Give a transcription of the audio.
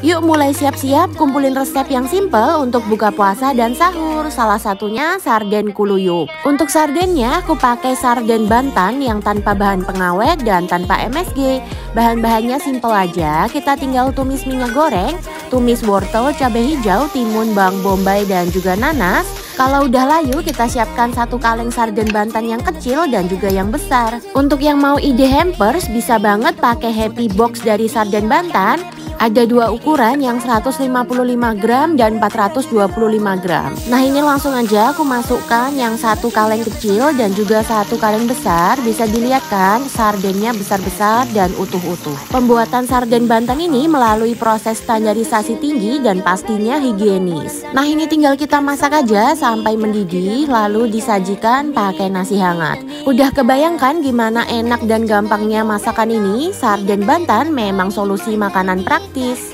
Yuk mulai siap-siap kumpulin resep yang simple untuk buka puasa dan sahur. Salah satunya sarden kuluyuk. Untuk sardennya aku pakai sarden bantan yang tanpa bahan pengawet dan tanpa MSG. Bahan-bahannya simple aja, kita tinggal tumis minyak goreng, tumis wortel, cabai hijau, timun, bawang bombay dan juga nanas. Kalau udah layu, kita siapkan satu kaleng sarden bantan yang kecil dan juga yang besar. Untuk yang mau ide hampers, bisa banget pakai happy box dari sarden bantan ada dua ukuran yang 155 gram dan 425 gram. Nah ini langsung aja aku masukkan yang satu kaleng kecil dan juga satu kaleng besar. Bisa dilihat kan sardennya besar-besar dan utuh-utuh. Pembuatan sarden bantan ini melalui proses standarisasi tinggi dan pastinya higienis. Nah ini tinggal kita masak aja sampai mendidih lalu disajikan pakai nasi hangat. Udah kebayangkan gimana enak dan gampangnya masakan ini? Sarden bantan memang solusi makanan praktis praktis.